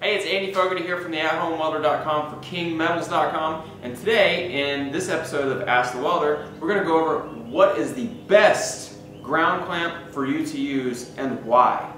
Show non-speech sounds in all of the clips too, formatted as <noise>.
Hey, it's Andy Fogarty here from the AtHomeWelder.com for KingMetals.com and today in this episode of Ask the Welder we're going to go over what is the best ground clamp for you to use and why.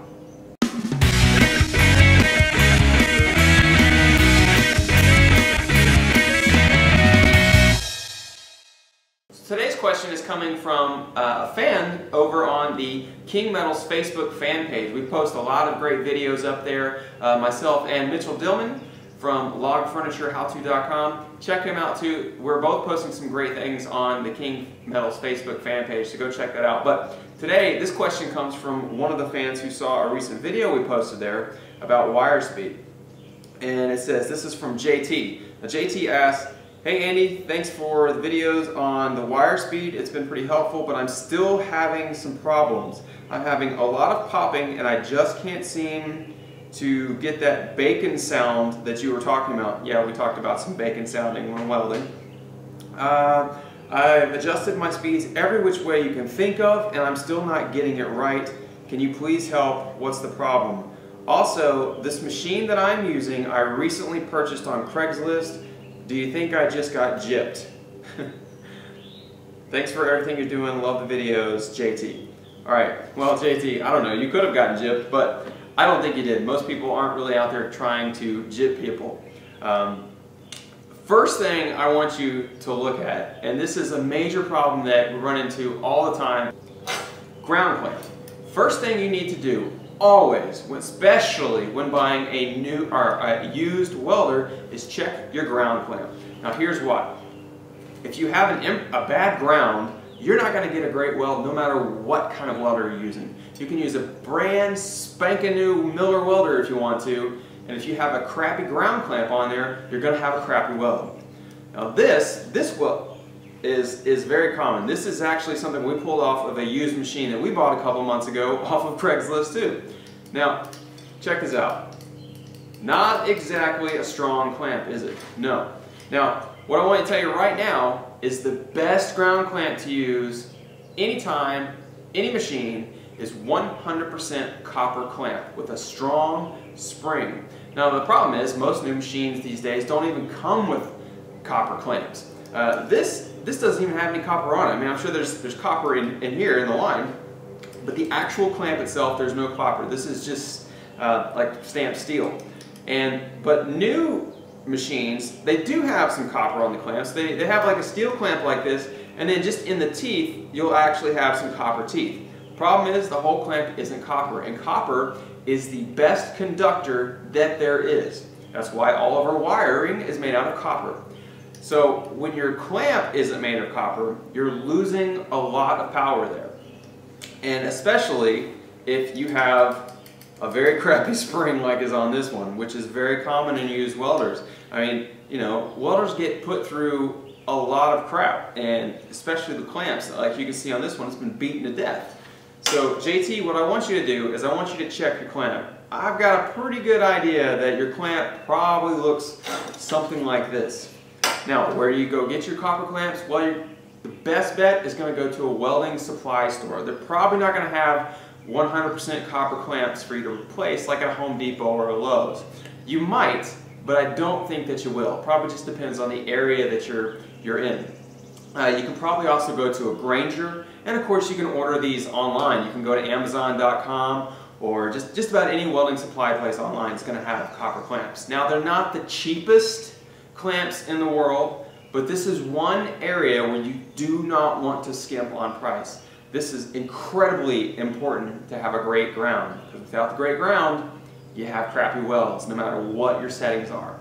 Coming from uh, a fan over on the King Metals Facebook fan page. We post a lot of great videos up there. Uh, myself and Mitchell Dillman from logfurnitureHowto.com. Check him out too. We're both posting some great things on the King Metals Facebook fan page, so go check that out. But today, this question comes from one of the fans who saw a recent video we posted there about wire speed. And it says, this is from JT. Now JT asked, Hey Andy, thanks for the videos on the wire speed. It's been pretty helpful, but I'm still having some problems. I'm having a lot of popping and I just can't seem to get that bacon sound that you were talking about. Yeah, we talked about some bacon sounding when welding. Uh, I've adjusted my speeds every which way you can think of and I'm still not getting it right. Can you please help? What's the problem? Also, this machine that I'm using, I recently purchased on Craigslist do you think I just got gypped? <laughs> Thanks for everything you're doing. Love the videos, JT. Alright, well JT, I don't know, you could have gotten gypped, but I don't think you did. Most people aren't really out there trying to jip people. Um, first thing I want you to look at, and this is a major problem that we run into all the time, ground clamp. First thing you need to do always, especially when buying a new or a used welder, is check your ground clamp. Now here's why. If you have an, a bad ground, you're not going to get a great weld no matter what kind of welder you're using. You can use a brand spanking new Miller welder if you want to, and if you have a crappy ground clamp on there, you're going to have a crappy weld. Now this, this weld, is, is very common. This is actually something we pulled off of a used machine that we bought a couple months ago <laughs> off of Craigslist too. Now, check this out. Not exactly a strong clamp, is it? No. Now, what I want to tell you right now is the best ground clamp to use anytime, any machine, is 100% copper clamp with a strong spring. Now the problem is most new machines these days don't even come with copper clamps. Uh, this this doesn't even have any copper on it. I mean, I'm sure there's, there's copper in, in here in the line, but the actual clamp itself, there's no copper. This is just uh, like stamped steel. And, but new machines, they do have some copper on the clamps. They, they have like a steel clamp like this, and then just in the teeth, you'll actually have some copper teeth. Problem is, the whole clamp isn't copper, and copper is the best conductor that there is. That's why all of our wiring is made out of copper. So when your clamp isn't made of copper, you're losing a lot of power there. And especially if you have a very <laughs> crappy spring like is on this one, which is very common in used welders. I mean, you know, welders get put through a lot of crap, and especially the clamps, like you can see on this one, it's been beaten to death. So JT, what I want you to do is I want you to check your clamp. I've got a pretty good idea that your clamp probably looks something like this. Now, where do you go get your copper clamps? Well, the best bet is going to go to a welding supply store. They're probably not going to have 100% copper clamps for you to replace like at Home Depot or Lowe's. You might, but I don't think that you will. Probably just depends on the area that you're, you're in. Uh, you can probably also go to a Grainger, and of course you can order these online. You can go to Amazon.com or just, just about any welding supply place online is going to have copper clamps. Now they're not the cheapest clamps in the world, but this is one area where you do not want to skimp on price. This is incredibly important to have a great ground, because without the great ground, you have crappy welds, no matter what your settings are.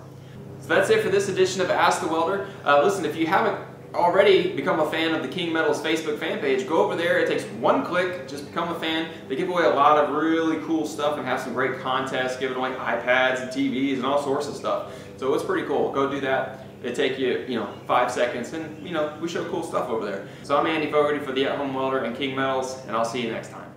So that's it for this edition of Ask the Welder. Uh, listen, if you haven't already become a fan of the King Metals Facebook fan page, go over there. It takes one click. Just become a fan. They give away a lot of really cool stuff and have some great contests, giving away iPads and TVs and all sorts of stuff. So it's pretty cool. Go do that. It take you, you know, five seconds, and you know, we show cool stuff over there. So I'm Andy Fogarty for the At Home Welder and King Metals, and I'll see you next time.